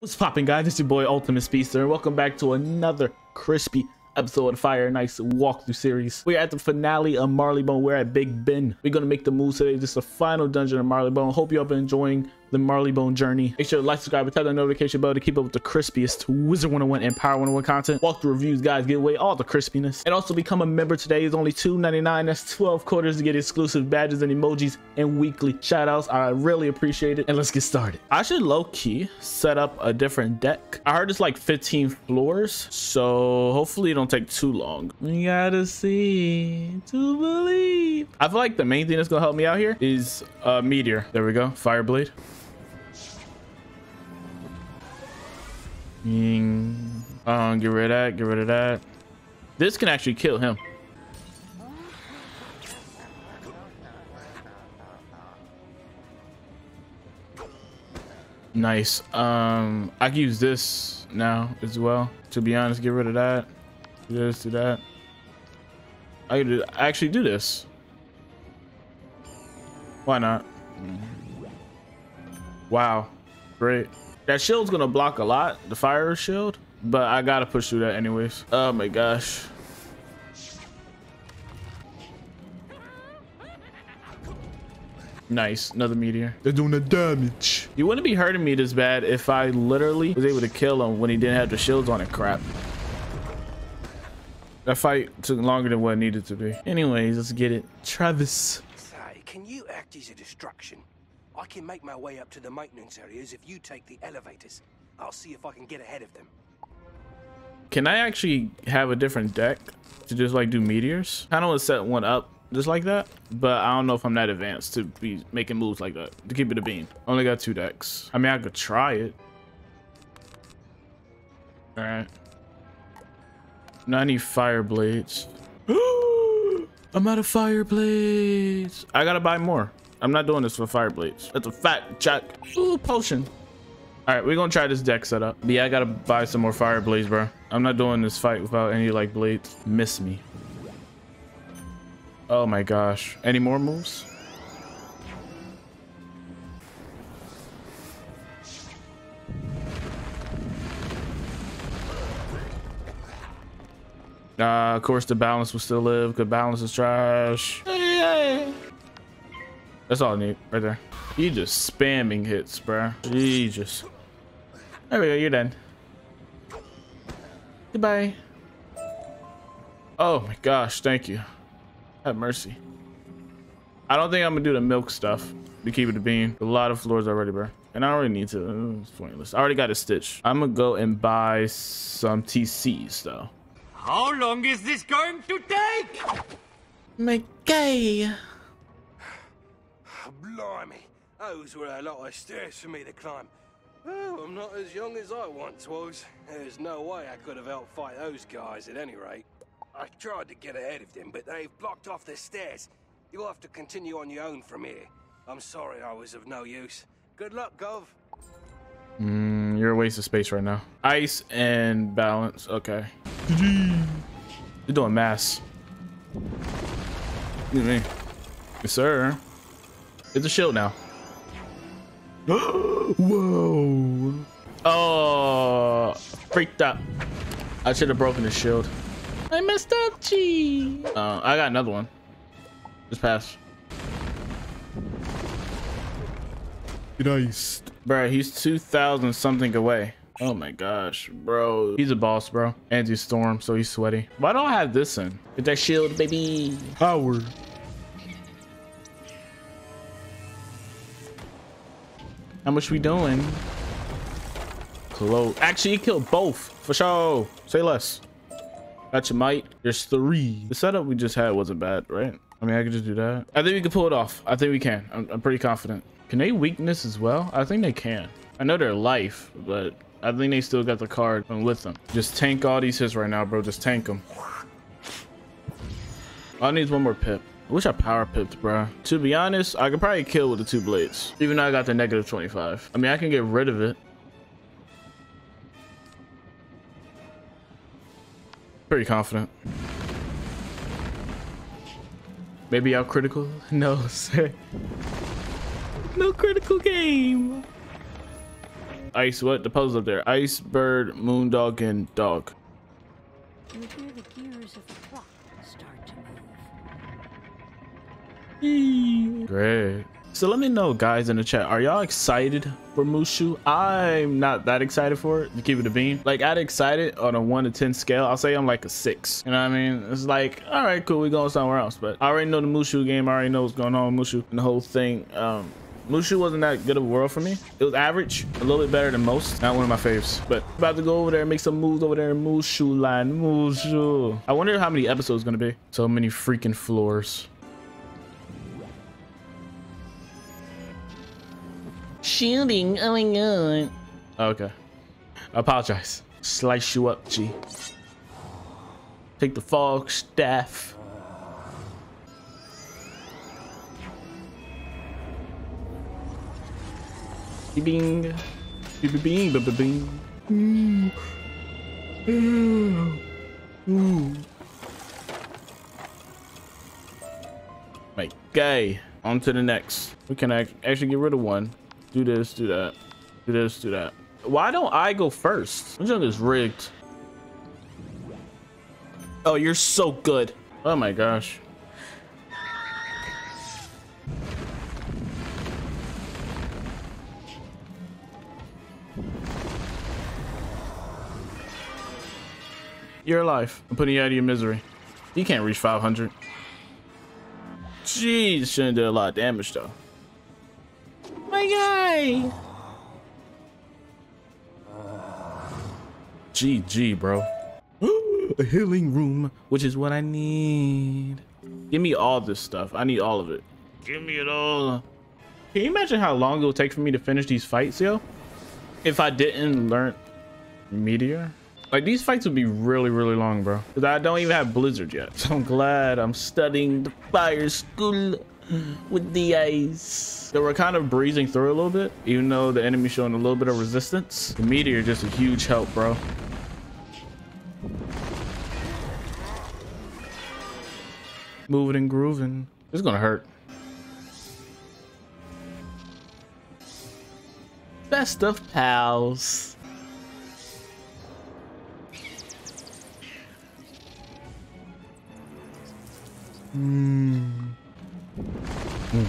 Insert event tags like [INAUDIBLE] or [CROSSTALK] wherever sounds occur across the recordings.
What's popping guys? It's your boy Ultimate Speedster and welcome back to another crispy episode of Fire and Ice walkthrough series. We're at the finale of Marleybone. We're at Big Ben. We're gonna make the move today. This is the final dungeon of Marleybone. Hope you all been enjoying the Marleybone journey. Make sure to like, subscribe, and tap that notification bell to keep up with the crispiest Wizard 101 and Pirate 101 content. Walk Walkthrough reviews, guys, get away all the crispiness. And also become a member today. It's only $2.99. That's 12 quarters to get exclusive badges and emojis and weekly shout outs. I really appreciate it. And let's get started. I should low key set up a different deck. I heard it's like 15 floors, so hopefully it don't take too long. We gotta see to believe. I feel like the main thing that's gonna help me out here is uh, Meteor. There we go. Fireblade. Um, get rid of that. Get rid of that. This can actually kill him. Nice. Um, I can use this now as well. To be honest, get rid of that. Do this, do that. I can do, actually do this. Why not? Wow. Great. That shield's gonna block a lot, the fire shield, but I gotta push through that anyways. Oh my gosh. Nice, another meteor. They're doing the damage. You wouldn't be hurting me this bad if I literally was able to kill him when he didn't have the shields on and crap. That fight took longer than what it needed to be. Anyways, let's get it. Travis. Say, can you act as a distraction? I can make my way up to the maintenance areas if you take the elevators. I'll see if I can get ahead of them. Can I actually have a different deck to just like do meteors? I don't want to set one up just like that, but I don't know if I'm that advanced to be making moves like that to keep it a bean. Only got two decks. I mean, I could try it. All right. Now I need fire blades. [GASPS] I'm out of fire blades. I gotta buy more. I'm not doing this for fire blades. That's a fact check. Ooh, potion. All right, we're gonna try this deck setup. But yeah, I gotta buy some more fire blades, bro. I'm not doing this fight without any like blades. Miss me. Oh my gosh. Any more moves? Uh, of course, the balance will still live because balance is trash. That's all I need right there. You just spamming hits, bro. You just. There we go. You're done. Goodbye. Oh my gosh. Thank you. Have mercy. I don't think I'm gonna do the milk stuff to keep it a bean. A lot of floors already, bro. And I already need to. Uh, it's pointless. I already got a stitch. I'm gonna go and buy some TCs though. How long is this going to take? McGay. Blimey, those were a lot of stairs for me to climb. Oh, I'm not as young as I once was. There's no way I could have helped fight those guys at any rate. I tried to get ahead of them, but they've blocked off the stairs. You'll have to continue on your own from here. I'm sorry I was of no use. Good luck, Gov. Mm, you're a waste of space right now. Ice and balance. Okay. You're doing mass. At me. Yes, sir. It's a shield now. [GASPS] Whoa. Oh, freaked out. I should have broken the shield. I messed up, G. Uh, I got another one. Just pass. Nice. Bro, he's 2,000 something away. Oh my gosh, bro. He's a boss, bro. And he's Storm, so he's sweaty. Why don't I have this in? Get that shield, baby. Howard. How much we doing? Close. Actually, he killed both. For sure. Say less. Got your might. There's three. The setup we just had wasn't bad, right? I mean, I could just do that. I think we can pull it off. I think we can. I'm, I'm pretty confident. Can they weakness as well? I think they can. I know they're life, but I think they still got the card with them. Just tank all these hits right now, bro. Just tank them. I need one more pip. I wish I power pipped, bro. To be honest, I could probably kill with the two blades. Even though I got the negative 25. I mean, I can get rid of it. Pretty confident. Maybe out critical? [LAUGHS] No, sir. No critical game. Ice, what? The puzzle up there. Ice, bird, moondog, and dog. You hear the gears of the clock start to move. Great. So let me know, guys, in the chat. Are y'all excited for MooShu? I'm not that excited for it. To keep it a bean. Like, I'd excited on a one to ten scale. I'll say I'm like a six. You know what I mean? It's like, all right, cool. We going somewhere else. But I already know the MooShu game. I already know what's going on with MooShu and the whole thing. Um, MooShu wasn't that good of a world for me. It was average, a little bit better than most. Not one of my faves, but about to go over there and make some moves over there in MooShu land. MooShu. I wonder how many episodes gonna be. So many freaking floors. Shooting. Oh my god. Okay. I apologize. Slice you up, G. Take the fog staff. Bing. Bing. Bing. Bing. Ooh. Ooh. Ooh. On to the next. We can act actually get rid of one. Do this, do that. Do this, do that. Why don't I go first? This junk is rigged. Oh, you're so good. Oh my gosh. You're alive. I'm putting you out of your misery. You can't reach 500. Jeez, shouldn't do a lot of damage though. My guy. GG, bro. [GASPS] a healing room, which is what I need. Give me all this stuff. I need all of it. Give me it all. Can you imagine how long it will take for me to finish these fights, yo? If I didn't learn Meteor? Like these fights would be really, really long, bro. Cause I don't even have Blizzard yet. [LAUGHS] So I'm glad I'm studying the fire school with the ice. So we're kind of breezing through a little bit, even though the enemy's showing a little bit of resistance. The meteor just a huge help, bro. Moving and grooving. This is gonna hurt. Best of pals. Hmm. Mm.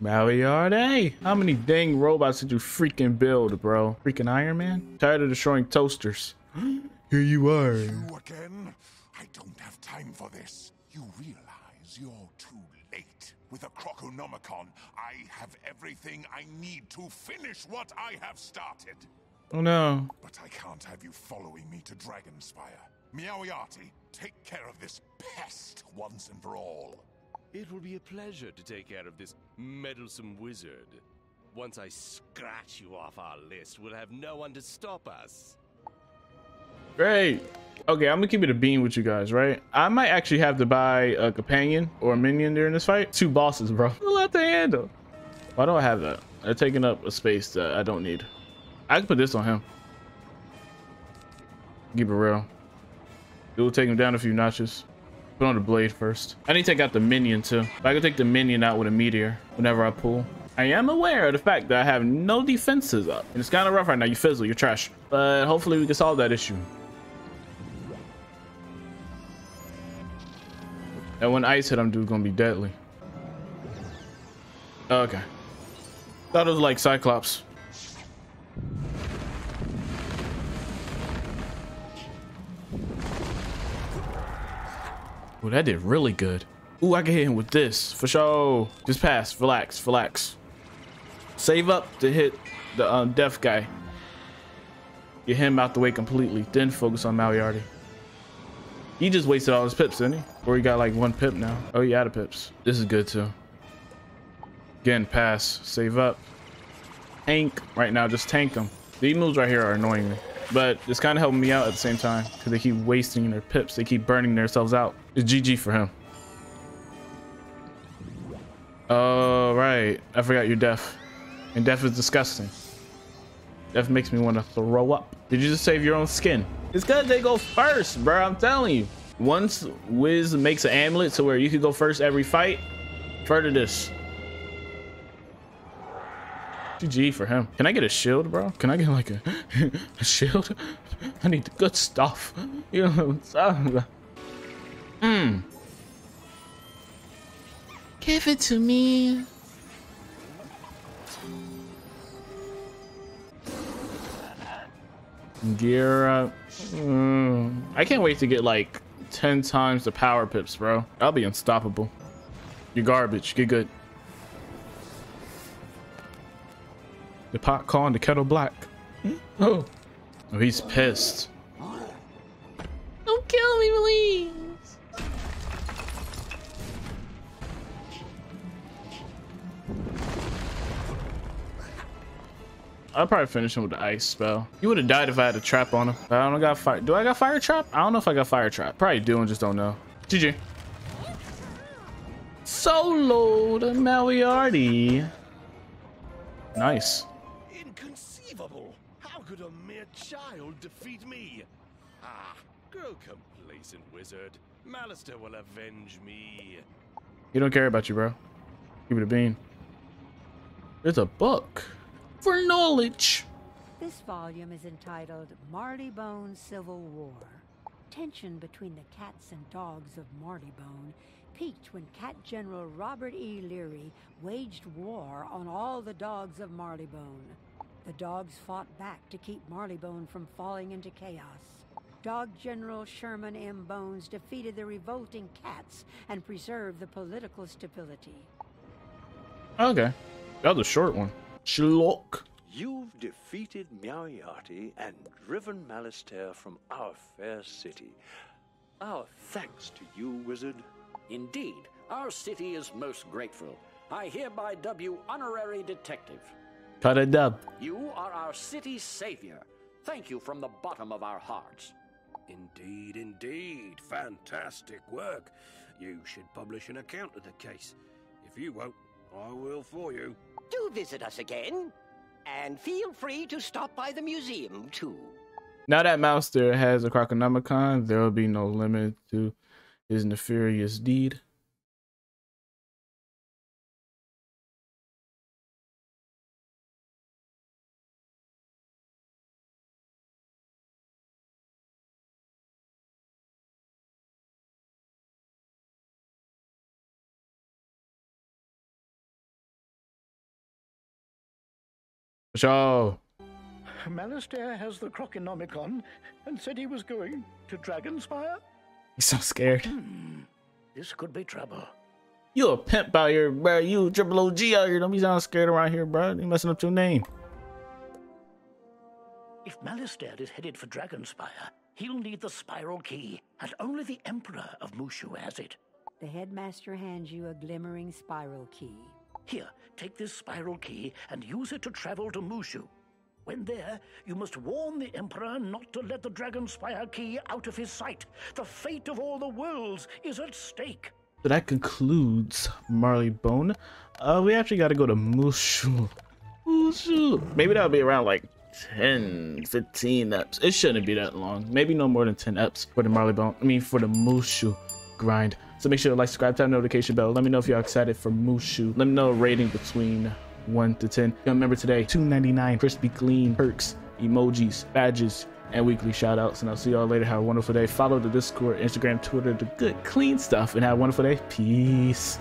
Moriarty, how many dang robots did you freaking build, bro? Freaking Iron Man? Tired of destroying toasters. [GASPS] Here you are. You again? I don't have time for this. You realize you're too late. With a Krokonomicon, I have everything I need to finish what I have started. Oh no. But I can't have you following me to Dragonspire. Meowiarty, take care of this pest once and for all. It will be a pleasure to take care of this meddlesome wizard. Once I scratch you off our list, we'll have no one to stop us. Great. Okay, I'm gonna keep it a bean with you guys, right? I might actually have to buy a companion or a minion during this fight. Two bosses, bro. A lot to handle. Why do I have that? They're taking up a space that I don't need. I can put this on him. Keep it real. It will take him down a few notches. Put on the blade first. I need to take out the minion too. I can take the minion out with a meteor whenever I pull. I am aware of the fact that I have no defenses up. And it's kind of rough right now. You fizzle, you're trash. But hopefully we can solve that issue. And when ice hit him, dude, gonna be deadly. Okay. Thought it was like Cyclops. Ooh, that did really good. Ooh, I can hit him with this for sure. Just pass, relax, relax. Save up to hit the um, deaf guy. Get him out the way completely. Then focus on Moriarty. He just wasted all his pips, didn't he? Or he got like one pip now. Oh, he out of pips. This is good too. Again, pass. Save up. Tank right now. Just tank them. These moves right here are annoying me. But it's kind of helping me out at the same time. Because they keep wasting their pips. They keep burning themselves out. It's GG for him. Oh, right. I forgot you're deaf. And deaf is disgusting. Deaf makes me want to throw up. Did you just save your own skin? It's because they go first, bro. I'm telling you. Once Wiz makes an amulet to where you could go first every fight, further this. GG for him. Can I get a shield, bro? Can I get like a, [LAUGHS] a shield? I need the good stuff. You know what I'm saying? Hmm. Give it to me. Gear up. Mm. I can't wait to get like 10 times the power pips, bro. I'll be unstoppable. You're garbage. Get good. The pot calling the kettle black. Oh. Oh, he's pissed. Don't kill me, please. I'll probably finish him with the ice spell. He would have died if I had a trap on him. I don't got fire. Do I got fire trap? I don't know if I got fire trap. Probably do and just don't know. GG. Solo the Maliarty. Nice. Inconceivable! How could a mere child defeat me? Ah, grow complacent, wizard. Malistaire will avenge me. He don't care about you, bro. Give it a bean. There's a book for knowledge. This volume is entitled Marleybone Civil War. Tension between the cats and dogs of Marleybone peaked when Cat General Robert E. Leary waged war on all the dogs of Marleybone. The dogs fought back to keep Marleybone from falling into chaos. Dog General Sherman M. Bones defeated the revolting cats and preserved the political stability. Okay. That was a short one. Schlock. You've defeated Moriarty and driven Malistaire from our fair city. Our thanks to you, wizard. Indeed, our city is most grateful. I hereby dub you honorary detective. Cut a dub. You are our city's savior. Thank you from the bottom of our hearts. Indeed, indeed. Fantastic work. You should publish an account of the case. If you won't, I will for you. Do visit us again. And feel free to stop by the museum, too. Now that Mouster has a Krokonomicon, there will be no limit to his nefarious deed. Show. Malistaire has the Krokonomicon and said he was going to Dragonspire. He's so scared. Hmm. This could be trouble. You a pimp out here, bro. You triple OG out here. Don't be sound scared around here, bro. You messing up your name. If Malistaire is headed for Dragonspire, he'll need the spiral key, and only the Emperor of MooShu has it. The headmaster hands you a glimmering spiral key. Here, take this spiral key and use it to travel to MooShu. When there, you must warn the Emperor not to let the Dragonspire key out of his sight. The fate of all the worlds is at stake. So that concludes Marleybone. Uh, we actually got to go to MooShu. [LAUGHS] MooShu. Maybe that'll be around like 10, 15 eps. It shouldn't be that long. Maybe no more than 10 eps for the Marleybone. I mean, for the MooShu grind. So make sure to like, subscribe, tap notification bell. Let me know if you're excited for MooShu. Let me know a rating between 1 to 10. Remember today, 2.99 crispy clean perks, emojis, badges, and weekly shout outs. And I'll see y'all later. Have a wonderful day. Follow the Discord, Instagram, Twitter, the good, clean stuff, and have a wonderful day. Peace.